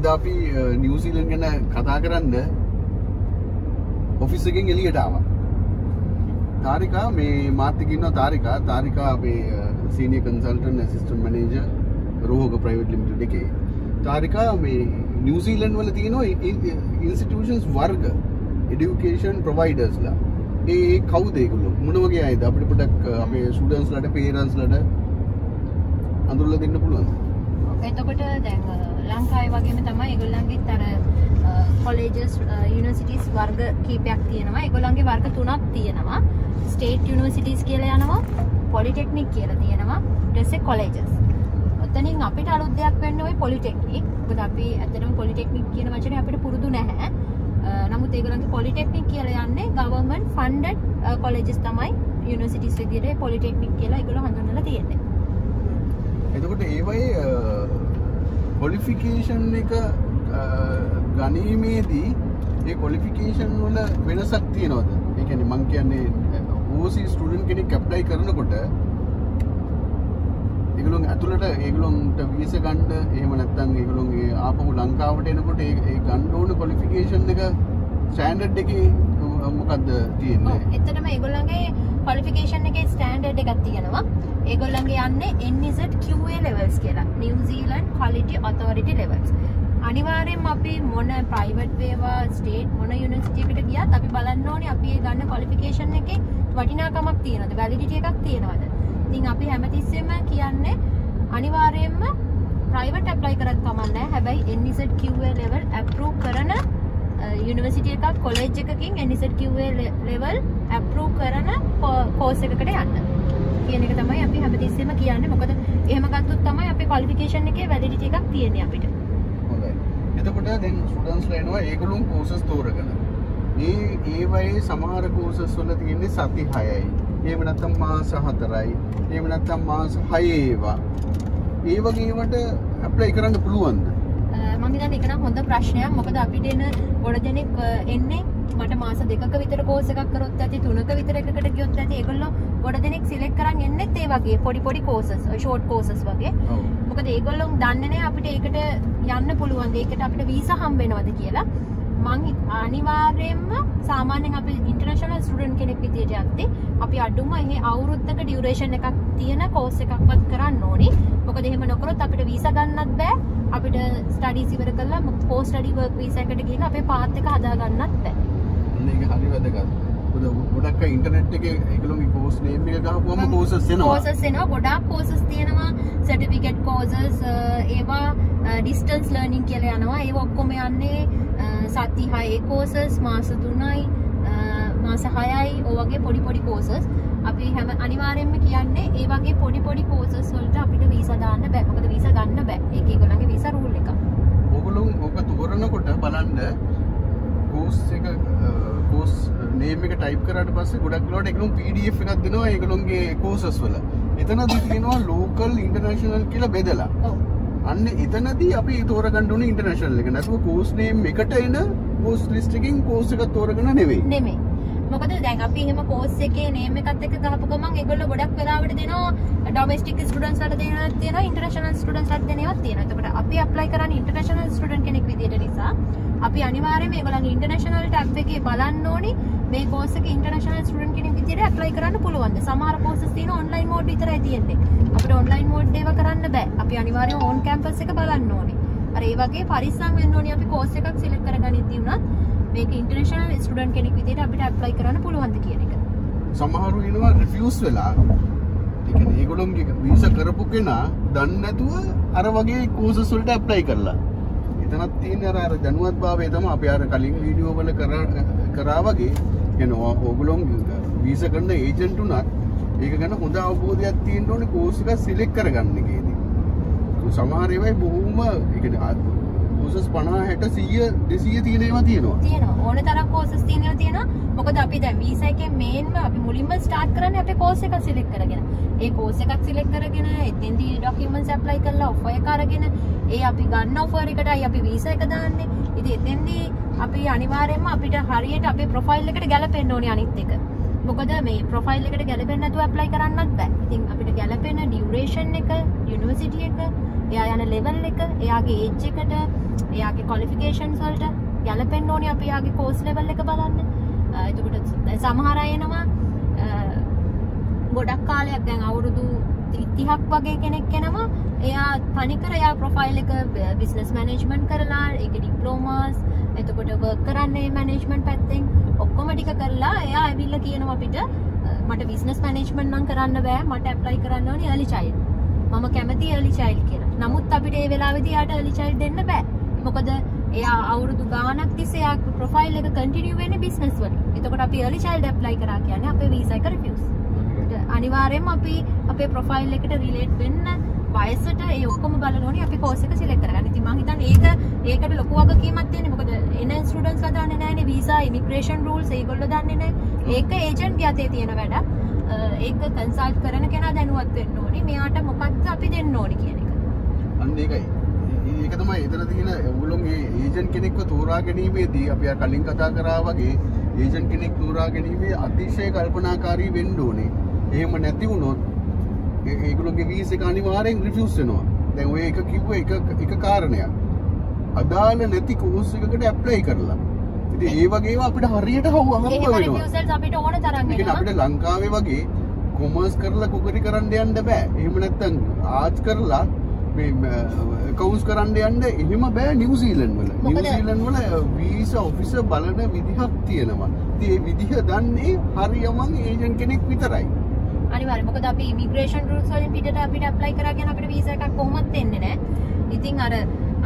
අද අපි නිවසීලන් ගැන කතා කරන්න ඔෆිස් එකෙන් එලියට ආවා. තාරිකා මේ මාත්‍යකින්න තාරිකා. තාරිකා අපේ senior consultant assistant manager Rohaka private limited එකේ. තාරිකා මේ නිවසීලන් වල තියෙනවා ඉන්ස්ටිටියෂන්ස් වර්ග එඩියුකේෂන් ප්‍රොවයිඩර්ස්ලා ඒ කවුදේකුල්ලු මොනවගේ අයිද? අපිට පොඩක් අපේ සුඩන්ස් ලට පේරන්ස් ලට අඳුරල දෙන්න පුළුවන් එතකොට දැන් ලංකායි වගේම තමයි ඒගොල්ලන්ගේ තර කොලේජස් යුනිවර්සිටිස් වර්ග කීපයක් තියෙනවා. ඒගොල්ලන්ගේ වර්ග තුනක් තියෙනවා. ස්ටේට් යුනිවර්සිටිස් කියලා යනවා පොලිටෙක්නික් කියලා තියෙනවා ඊට පස්සේ කොලේජස් ඔතනින් අපිට අලුත් දෙයක් වෙන්න ওই පොලිටෙක්නික් මොකද අපි ඇත්තටම පොලිටෙක්නික් කියන වචනේ අපිට පුරුදු නැහැ. නමුත් ඒගොල්ලන්ගේ පොලිටෙක්නික් කියලා යන්නේ ගවර්න්මන්ට් ෆන්ඩඩ් කොලේජස් තමයි යුනිවර්සිටිස් විදිහට පොලිටෙක්නික් කියලා ඒගොල්ලෝ හඳුන්වලා තියෙන්නේ. එතකොට ඒවයි කොලිෆිකේෂන් එක ගනීමේදී ඒ කොලිෆිකේෂන් වල වෙනසක් තියෙනවද? ඒකැන මං කියන්නේ ඕසි ස්ටඩන් කෙනෙක් කැප්ලයි කරනකොට ඒගලුන් ඇතුළට ඒගලොන්ට වීස ගණ්ඩ ඒම නැත්තන් ඒගලුන්ගේ ආපහු ලංකාවට එනකොට ඒ ගණ්ඩෝන කොලිෆිකේෂන් එක සෑන්ඩඩ් එක මොකක්ද තියෙන්නේ? එතටම ඒගොල්ලන්ගේ කොලිෆිකේෂන් එක ස්ටන්ඩඩ් එකක් තියෙනවා. ඒගොල්ලන්ගේ යන්න එනිසට QA ලෙවල්ස් කියලා. නිවසීලන්් කොලිටි ඔතෝරිටි ලෙවල්ස් අනිවාරයෙන් අපි මොන ප්‍රයිවට් වේවා ස්ටේට් මොන යුනිස්ටිකට ගියත් අපි බලන්න ඕනේ අපි ගන්න කොලිෆිකේෂන් එකේ වටිනාකමක් තියෙනවද වැලිඩිටි එකක් තියෙනවද. ඉතින් අපි හැමතිස්සෙම කියන්නේ අනිවාර්යයෙන්ම ප්‍රයිවට් ඇප්ලයි කරත් කමන්නේ හැබැයි NZ QA level approve කරන යුනිවර්සිටි එකක් කොලෙජ් එකකින් NZ QA level approve කරන කෝස් එකකට යන්න. කියන එක තමයි අපි හැමතිස්සෙම කියන්නේ. මොකද එහෙම ගත්තොත් තමයි අපේ ක්වොලිෆිකේෂන් එකේ වැලිඩිටි එකක් තියෙන්නේ අපිට. හොඳයි. එතකොට දැන් ස්ටුඩන්ට්ස්ලා එනවා ඒගොල්ලෝ කෝසස් තෝරගෙන. ඒ ඒවයේ සමහර කෝසස් වල තියෙන්නේ සති 6යි එහෙම නැත්නම් මාස 4යි එහෙම නැත්නම් මාස 6 ඒවා. ඒ වගේ ඒවට ඇප්ලයි කරන්න පුළුවන්ද? මම හිතන්නේ ඒක නම් හොඳ ප්‍රශ්නයක්. මොකද අපිට එන ගොඩ දෙනෙක් එන්නේ මට මාස දෙකක විතර කෝස් එකක් කරොත් ඇති තුනක විතර එකකට ගියොත් ඇති. ඒගොල්ලෝ ගොඩ දෙනෙක් සිලෙක්ට් කරන් එන්නෙත් ඒ වගේ පොඩි පොඩි කෝසස් ෂෝට් කෝසස් වගේ. මොකද ඒගොල්ලෝ දන්නේ නැහැ අපිට ඒකට යන්න පුළුවන් ඒකට අපිට වීසා හම්බ වෙනවද කියලා මං අනිවාර්යයෙන්ම සාමාන්‍යයෙන් අපි ඉන්ටර්නැෂනල් ස්ටුඩන්ට් කෙනෙක් විදියට යද්දී අපි අඩුම එහි අවුරුද්දක ඩියුරේෂන් එකක් තියෙන කෝස් එකක්වත් කරන්න ඕනි. මොකද එහෙම නොකරොත් අපිට වීසා ගන්නත් බෑ. අපිට ස්ටඩීස් ඉවර කරලා පෝස්ට් ස්ටඩි වර්ක් වීසා එකට ගිහලා අපේ පාත් එක හදා ගන්නත් බෑ. මේක හරි වැදගත් ගොඩක් අය ඉන්ටර්නෙට් එකේ ඒගොල්ලෝගේ කෝස් නේම් එක ගහපුවම කෝසස් එනවා කෝසස් එනවා ගොඩාක් කෝසස් තියෙනවා සර්ටිෆිකේට් කෝසස් ඒවා ඩිස්ටන්ස් ලර්නින් කියලා යනවා ඒව ඔක්කොම යන්නේ සති 6 කෝසස් මාස 3යි මාස 6යි ඔය වගේ පොඩි පොඩි කෝසස් අපි හැම අනිවාර්යයෙන්ම කියන්නේ ඒ වගේ පොඩි පොඩි කෝසස් වලට අපිට වීසා දාන්න බෑ. මොකද වීසා ගන්න බෑ. ඒක ඒගොල්ලන්ගේ වීසා රූල් එක ඕගොල්ලෝ ඕක තෝරනකොට බලන්න කෝස් එක කෝස් නේම් එක ටයිප් කරාට පස්සේ ගොඩක් වෙලාවට ඒගොල්ලෝ PDF එකක් දෙනවා ඒගොල්ලෝගේ කෝසස් වල. එතනදී තියෙනවා ලෝකල් ඉන්ටර්නැෂනල් කියලා බෙදලා. ඔව් අන්න එතනදී අපි තෝරගන්න ඕනේ ඉන්ටර්නැෂනල් එක. නැතුව කෝස් නේම් එකට එන කෝස් ලිස්ට් එකකින් කෝස් එකක් තෝරගෙන නෙවෙයි. නෙමෙයි මොකද දැන් අපි එහෙම කෝස් එකේ නේම් එකත් එක්ක ගහපු ගමන් ඒගොල්ලෝ ගොඩක් වෙලාවට දෙනවා ඩොමෙස්ටික් ස්ටුඩන්ට්ස් වලට දෙනවා තියෙනවා ඉන්ටර්නැෂනල් ස්ටුඩන්ට්ස් වලට දෙනවත් තියෙනවා. එතකොට අපි ඇප්ලයි කරන්නේ ඉන්ටර්නැෂනල් ස්ටුඩන්ට් කෙනෙක් විදියට නිසා අපි අනිවාර්යයෙන්ම ඒගොල්ලන්ගේ ඉන්ටර්නැෂනල් ටැබ් එකේ බලන්න ඕනි මේ කෝස් එක ඉන්ටර්නැෂනල් ස්ටුඩන්ට් කෙනෙක් විදියට ඇප්ලයි කරන්න පුළුවන්ද? සමහර කෝසස් තියෙන ඔන්ලයින් මෝඩ් විතරයි තියෙන්නේ. අපිට ඔන්ලයින් මෝඩ් ඒවා කරන්න බෑ. අපි අනිවාර්යයෙන් ඕන් කැම්පස් එක බලන්න ඕනේ. අර ඒ වගේ පරිස්සම් වෙන්න ඕනේ අපි කෝස් එකක් සිලෙක්ට් කරගනිද්දී උනත් මේක ඉන්ටර්නැෂනල් ස්ටුඩන්ට් කෙනෙක් විදියට අපිට ඇප්ලයි කරන්න පුළුවන්ද කියන එක. සමහරු එනවා රිෆියුස් වෙලා. ඒ කියන්නේ ඒගොල්ලෝගේ වීසා කරපු කෙනා දන්නේ නැතුව අර වගේ කෝසස් වලට ඇප්ලයි කරලා. එතනත් තියෙන අර අර දැනුවත්භාවය තමයි අපි අර කලින් වීඩියෝ වල කරා කරා වගේ කියන්නේ ඕගොල්ලෝ වීසා කරන ඒජන්ට් උනත් ඒක ගැන හොඳ අවබෝධයක් තියෙන්න ඕනේ කෝස් එක සිලෙක්ට් කරගන්න එකේදී. සමහර ඒවායි බොහොම ඒ කියන්නේ කෝසස් 50 60 100 200 තියෙන ඒවා තියෙනවා. තියෙනවා. ඕන තරම් කෝසස් තියෙනවා තියෙනවා. මොකද අපි දැන් වීසා එකේ මේන්ම අපි මුලින්ම ස්ටාර්ට් කරන්නේ අපේ කෝස් එකක් සිලෙක්ට් කරගෙන. ඒ කෝස් එකක් සිලෙක්ට් කරගෙන එතෙන්දී ඩොකියුමන්ට්ස් ඇප්ලයි කරලා ඔෆර් එක අරගෙන ඒ අපි ගන්න ඔෆර් එකටයි අපි වීසා එක දාන්නේ. ඉතින් එතෙන්දී අපි අනිවාර්යයෙන්ම අපිට හරියට අපේ ප්‍රොෆයිල් එකට ගැලපෙන්න ඕනේ අනිත් එක. මොකද මේ ප්‍රොෆයිල් එකට ගැලපෙන් නැතුව ඇප්ලයි කරන්නත් බෑ. ඉතින් අපිට ගැලපෙන ඩියවරේෂන් එක යුනිවර්සිටිය එක එයා යන ලෙවල් එක එයාගේ ඒජ් එකට එයාගේ කොලිෆිකේෂන් වලට ගැලපෙන් ඕනි අපි යාගේ කෝස් ලෙවල් එක බලන්න. අ, එතකොට දැන් සමහර අය එනවා අ, ගොඩක් කාලයක් දැන් අවුරුදු ඉතිහක් වගේ කෙනෙක් කෙනවා එයා තනිකර එයා ප්‍රොෆයිල් එක බිස්නස් මැනේජ්මන්ට් කරලා ඒක ඩිප්ලෝමාස් එතකොට වර්ක් කරන්නේ මැනේජ්මන්ට් පැත්තෙන්. ඔක්කොම ටික කරලා එයා ඇවිල්ලා කියනවා අපිට "අ, මට බිස්නස් මැනේජ්මන්ට් නම් කරන්න බෑ මට ඇප්ලයි කරන්න ඕනේ early child. මම කැමති early child කියලා. නමුත් අපිට ඒ වෙලාවේදී යාට child දෙන්න බෑ. මොකද එයා අවුරුදු ගාණක් තිස්සේ එයා ප්‍රොෆයිල් එක කන්ටිනියු වෙන්නේ බිස්නස් වලින්. එතකොට අපි child ඇප්ලයි කරා කියන්නේ අපේ වීසා එක රිෆියුස්. අනිවාර්යෙන්ම අපි අපේ ප්‍රොෆයිල් එකට රිලේට් වෙන්න වයසට ඒ ඔක්කොම බලනෝනේ අපි කෝස් එක සිලෙක්ට් කරගන්න. ඉතින් මං හිතන්නේ ඒක ඒකට ලොකු වගකීමක් තියෙන්නේ. මොකද එන ස්ටුඩන්ට්ස්ලා දන්නේ නැහැනේ වීසා ඉමිග්‍රේෂන් රූල්ස් ඒගොල්ලෝ දන්නේ නැහැ. ඒක ඒජන්ට් යතේ තියෙන වැඩක්. ඒක කන්සල්ට් කරන කෙනා දැනුවත් වෙන්න ඕනේ. මෙයාට මොකක්ද අපි දෙන්න ඕනේ කියන. අන්න ඒකයි ඒක තමයි එතන තියෙන ඔගුලොන්ගේ ඒජන් කෙනෙක්ව තෝරා ගැනීමේදී අපි අර කලින් කතා කරා වගේ ඒජන් කෙනෙක් තෝරා ගැනීමේ අතිශය කල්පනාකාරී වෙන්න ඕනේ. එහෙම නැති වුණොත් ඒගොල්ලෝගේ වීසා එක අනිවාර්යෙන් රිෆියුස් වෙනවා. දැන් ඔය එක කිව්ව එක එක කාරණයක්. අදාළ නැති කෝස් එකකට ඇප්ලයි කරලා. ඉතින් ඒ වගේම අපිට හරියට හවු හම්බ වෙනවා. රිෆියුසල්ස් අපිට ඕන තරම් වෙනවා. අපිට ලංකාවේ වගේ කොමර්ස් කරලා කුකරි කරන්න යන්න බෑ. එහෙම නැත්නම් ආර්ට්ස් කරලා මේ කවුන්ස් කරන්න යන්න එහෙම බෑ නිව්සීලන්ඩ් වල. නිව්සීලන්ඩ් වල වීසා ඔෆිසර් බලන විදිහක් තියෙනවා. ඒ විදිහ දන්නේ හරියමං ඒජන්ට් කෙනෙක් විතරයි. අනිවාර්යයෙන් මොකද අපි ඉමිග්‍රේෂන් රූල්ස් වලින් පිටට අපිට ඇප්ලයි කරා කියන අපිට වීසා එකක් කොහොමත් දෙන්නේ නැහැ. ඉතින් අර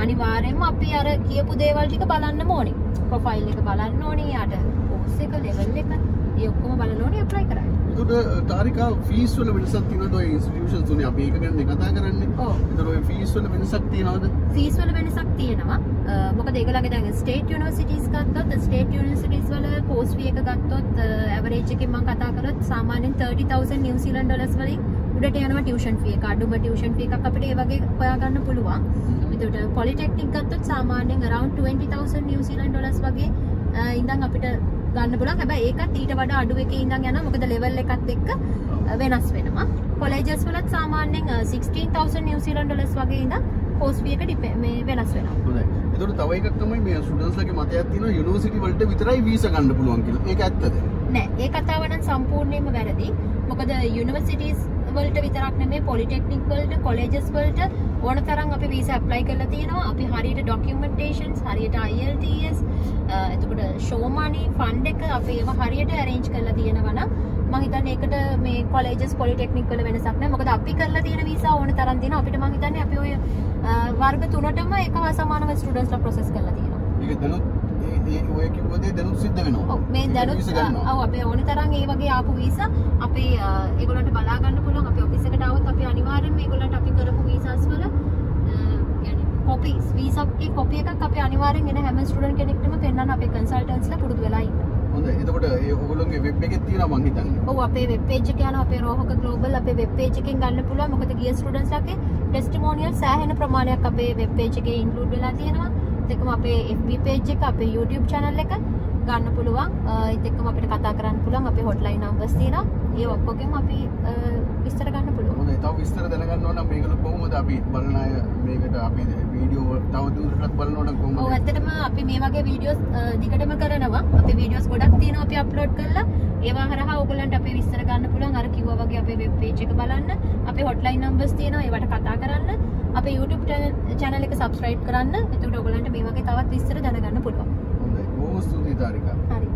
අනිවාර්යයෙන්ම අපි අර කියපු දේවල් ටික බලන්න ඕනේ. ප්‍රොෆයිල් එක බලන්න ඕනේ. යාට කෝස් එක ලෙවල් එක ඒ ඔක්කොම බලන්න ඕනේ ඇප්ලයි කරන්න. එතකොට තාරිකා ෆීස් වල වෙනසක් තියෙනවද ඔය ඉන්ස්ටිටියුෂන්ස් උනේ අපි ඒක ගැන කතා කරන්නේ. ඔව්. එතකොට ඔය ෆීස් වල වෙනසක් තියෙනවද? ෆීස් වල වෙනසක් තියෙනවා. මොකද ඒගොල්ලන්ගේ දැන් ස්ටේට් යුනිවර්සිටිස් ගත්තොත් ස්ටේට් යුනිවර්සිටිස් වල කෝස් ෆී එක ගත්තොත් ඇවරේජ් එකකින් මම කතා කරොත් සාමාන්‍යයෙන් 30000 නිව්සීලන්ඩ් ඩොලර්ස් වලින් උඩට යනවා ටියුෂන් එක. අඩුම ටියුෂන් ෆී එකක් අපිට ඒ වගේ හොයාගන්න පුළුවන්. එතකොට පොලිටෙක්නික් ගත්තොත් සාමාන්‍යයෙන් around 20000 නිව්සීලන්ඩ් ඩොලර්ස් වගේ ඉඳන් අපිට ගන්න පුළුවන්. හැබැයි ඒකත් ඊට වඩා අඩු එකේ ඉඳන් යනවා. මොකද ලෙවල් එකත් එක්ක වෙනස් වෙනවා. කොලෙජස් වලත් සාමාන්‍යයෙන් අ, 16000 නිව්සීලන්ඩ් ඩොලර්ස් වගේ ඉඳන් කෝස් ෆී එක මේ වෙනස් වෙනවා. හොඳයි. එතකොට තව එකක් තමයි මේ ස්ටුඩන්ට්ස්ලාගේ මතයක් තියෙනවා යුනිවර්සිටි වලට විතරයි වීසා ගන්න පුළුවන් කියලා. ඒක ඇත්තද? නෑ ඒ කතාව නම් සම්පූර්ණයෙන්ම වැරදි. මොකද යුනිවර්සිටිස් වලට විතරක් නෙමෙයි පොලිටෙක්නික් වලට කොලෙජස් වලට ඕන තරම් අපි වීසා ඇප්ලයි කරලා තියෙනවා. අපි හරියට ඩොකියුමන්ටේෂන්ස් හරියට IELTS එතකොට ෂෝ මනි ෆන්ඩ් එක අපි ඒවා හරියට arrange කරලා තියෙනවා නම් මම හිතන්නේ ඒකට මේ කොලෙජස් පොලිටෙක්නික් වල වෙනසක් නෑ. මොකද අපි කරලා තියෙන වීසා ඕන තරම් තියෙනවා. අපිට මම හිතන්නේ අපි ඔය අ, වර්ග තුනටම එක හා සමානව ස්ටුඩන්ට්ස්ලා ප්‍රොසෙස් කරලා තියෙනවා. ඒක දැනුත් ඔය කිව්ව දේ දැනුත් සිද්ධ වෙනවා. මේ දැනුත්. ඔව් අපේ ඕන තරම් ඒ වගේ ආපු වීසා අපේ ඒගොල්ලන්ට බලා ගන්න පුළුවන් අපේ ඔෆිස් එකට આવොත් අපි අනිවාර්යෙන්ම ඒගොල්ලන්ට අපි කරපු වීසාස් වල කොපීස් වීසා එකේ කොපි එකක් අපි අනිවාර්යෙන් එන හැම ස්ටුඩන්ට් කෙනෙක්ටම පෙන්වන්න අපේ කන්සල්ටන්ට්ස්ලා පුරුදු වෙලා ඉන්නවා. හොඳයි. එතකොට ඒ ඔයගොල්ලෝගේ වෙබ් එකේ තියෙනවා මං හිතන්නේ. ඔව් අපේ වෙබ් පේජ් එක යනවා. අපේ රෝහක ග්ලෝබල් අපේ වෙබ් පේජ් එකෙන් ගන්න පුළුවන්. මොකද ගිය ස්ටුඩන්ට්ස්ලාගේ ටෙස්ටිමෝනියල් සෑහෙන ප්‍රමාණයක් අපේ වෙබ් පේජ් එකේ ඉන්ක්ලූඩ් වෙලා තියෙනවා. ඒත් එක්කම අපේ FB පේජ් එක අපේ YouTube channel එක ගන්න පුළුවන්. ඒත් එක්කම අපිට කතා කරන්න පුළුවන්. අපේ hotline numbers තියෙනවා. ඒ ඔක්කොගෙම අපි විස්තර ගන්න පුළුවන් නම් මේගොල්ලෝ කොහොමද අපි බලන අය? මේකට අපි වීඩියෝ තව දුරටත් බලන්න ඕන නම් ඔව් කොහොමද? ඇත්තටම අපි මේ වගේ වීඩියෝස් දිගටම කරනවා. අපේ වීඩියෝස් ගොඩක් තියෙනවා අපි අප්ලෝඩ් කරලා. ඒවා හරහා ඔයගොල්ලන්ට අපි විස්තර ගන්න පුළුවන්. අර කිව්වා වගේ අපේ වෙබ් පේජ් එක බලන්න. අපේ hotline numbers තියෙනවා ඒවට කතා කරන්න. අපේ YouTube channel එක subscribe කරන්න. එතකොට ඔයගොල්ලන්ට මේ වගේ තවත් විස්තර දැනගන්න පුළුවන්. හොඳයි. බොහොම ස්තුතියි තාරිකා. හරි